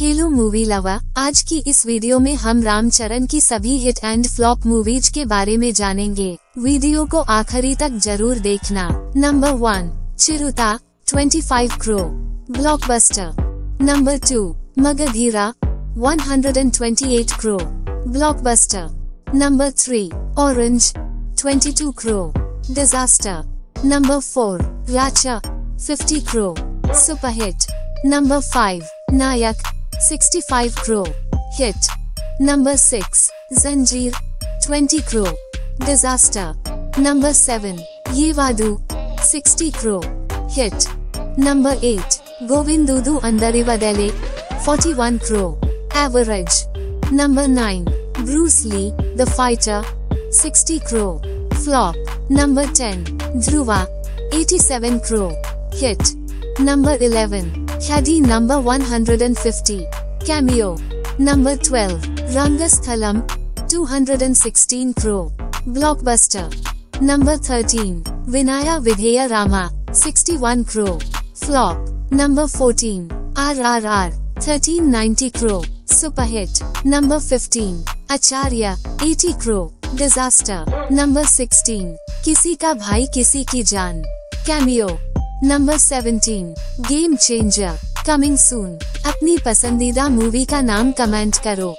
Hello movie लवा। आज की इस वीडियो में हम रामचरण की सभी हिट एंड फ्लॉप मूवीज़ के बारे में जानेंगे। वीडियो को आखिरी तक ज़रूर देखना। Number one, Chirutha 25 crore blockbuster number two, Magadheera 128 crore blockbuster number three Orange 22 crore disaster number four Racha 50 crore superhit number five, Naayak 65 crore. Hit. Number 6. Zanjeer. 20 crore. Disaster. Number 7. Ye Vadu. 60 crore. Hit. Number 8. Govindudu Andarivadele. 41 crore. Average. Number 9. Bruce Lee, The Fighter. 60 crore. Flop. Number 10. Dhruva. 87 crore. Hit. Number 11. Khadi number 150. Cameo. Number 12. Rangasthalam. 216 crore. Blockbuster. Number 13. Vinaya Vidheya Rama. 61 crore. Flop. Number 14. RRR. 1390 crore. Super hit. Number 15. Acharya. 80 crore. Disaster. Number 16. किसी का भाई किसी की जान. Cameo. Number 17 game changer coming soon अपनी पसंदीदा movie का नाम कमेंट करो।